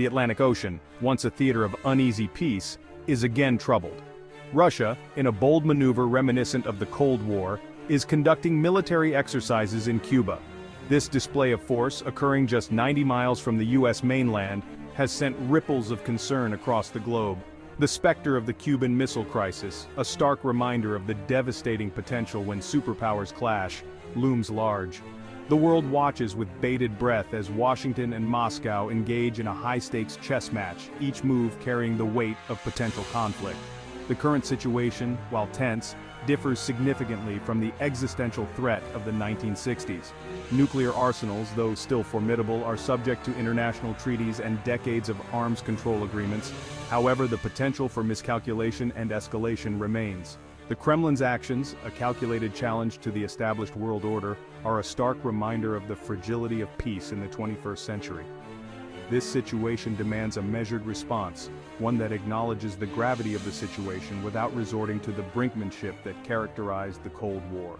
the Atlantic Ocean, once a theater of uneasy peace, is again troubled. Russia, in a bold maneuver reminiscent of the Cold War, is conducting military exercises in Cuba. This display of force, occurring just 90 miles from the US mainland, has sent ripples of concern across the globe. The specter of the Cuban Missile Crisis, a stark reminder of the devastating potential when superpowers clash, looms large. The world watches with bated breath as Washington and Moscow engage in a high-stakes chess match, each move carrying the weight of potential conflict. The current situation, while tense, differs significantly from the existential threat of the 1960s. Nuclear arsenals, though still formidable, are subject to international treaties and decades of arms control agreements, however the potential for miscalculation and escalation remains. The Kremlin's actions, a calculated challenge to the established world order, are a stark reminder of the fragility of peace in the 21st century. This situation demands a measured response, one that acknowledges the gravity of the situation without resorting to the brinkmanship that characterized the Cold War.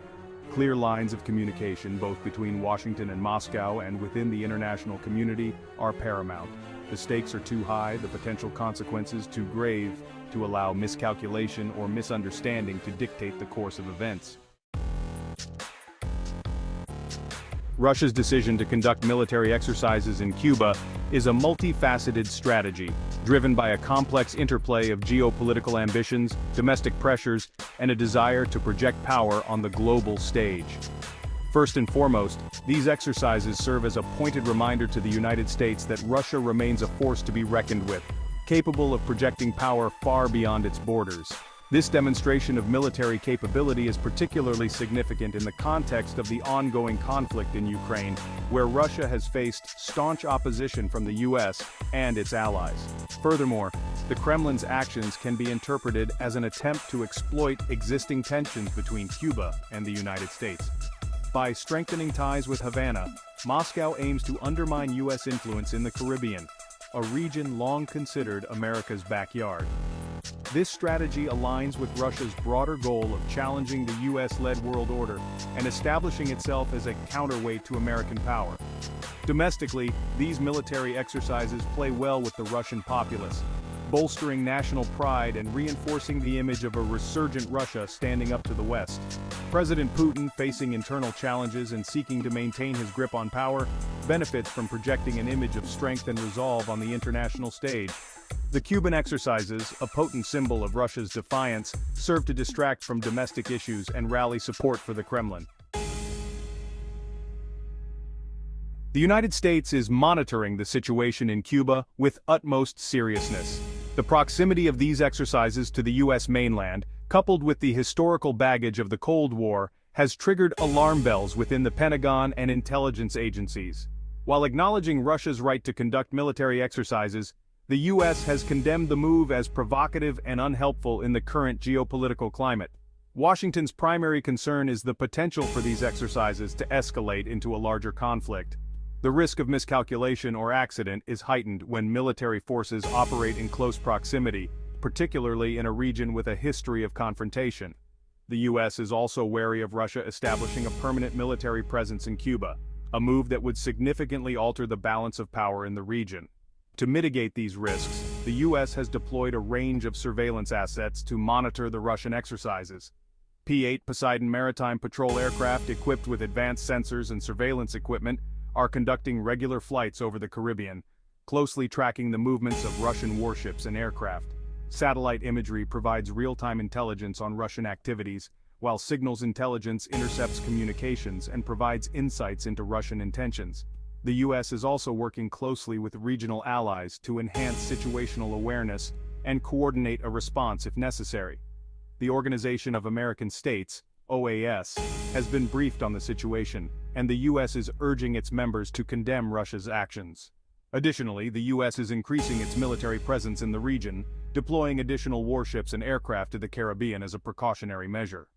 Clear lines of communication both between Washington and Moscow and within the international community are paramount. The stakes are too high, the potential consequences too grave, to allow miscalculation or misunderstanding to dictate the course of events. Russia's decision to conduct military exercises in Cuba is a multifaceted strategy, driven by a complex interplay of geopolitical ambitions, domestic pressures, and a desire to project power on the global stage. First and foremost, these exercises serve as a pointed reminder to the United States that Russia remains a force to be reckoned with, capable of projecting power far beyond its borders. This demonstration of military capability is particularly significant in the context of the ongoing conflict in Ukraine, where Russia has faced staunch opposition from the US and its allies. Furthermore, the Kremlin's actions can be interpreted as an attempt to exploit existing tensions between Cuba and the United States. By strengthening ties with Havana, Moscow aims to undermine US influence in the Caribbean, a region long considered America's backyard. This strategy aligns with Russia's broader goal of challenging the US-led world order and establishing itself as a counterweight to American power. Domestically, these military exercises play well with the Russian populace, bolstering national pride and reinforcing the image of a resurgent Russia standing up to the West. President Putin, facing internal challenges and seeking to maintain his grip on power, benefits from projecting an image of strength and resolve on the international stage. The Cuban exercises, a potent symbol of Russia's defiance, serve to distract from domestic issues and rally support for the Kremlin. The United States is monitoring the situation in Cuba with utmost seriousness. The proximity of these exercises to the U.S. mainland, coupled with the historical baggage of the Cold War, has triggered alarm bells within the Pentagon and intelligence agencies. While acknowledging Russia's right to conduct military exercises, the U.S. has condemned the move as provocative and unhelpful in the current geopolitical climate. Washington's primary concern is the potential for these exercises to escalate into a larger conflict. The risk of miscalculation or accident is heightened when military forces operate in close proximity, particularly in a region with a history of confrontation. The US is also wary of Russia establishing a permanent military presence in Cuba, a move that would significantly alter the balance of power in the region. To mitigate these risks, the US has deployed a range of surveillance assets to monitor the Russian exercises. P-8 Poseidon maritime patrol aircraft equipped with advanced sensors and surveillance equipment are conducting regular flights over the Caribbean, closely tracking the movements of Russian warships and aircraft. Satellite imagery provides real-time intelligence on Russian activities, while signals intelligence intercepts communications and provides insights into Russian intentions. The US is also working closely with regional allies to enhance situational awareness and coordinate a response if necessary. The Organization of American States, OAS, has been briefed on the situation, and the U.S. is urging its members to condemn Russia's actions. Additionally, the U.S. is increasing its military presence in the region, deploying additional warships and aircraft to the Caribbean as a precautionary measure.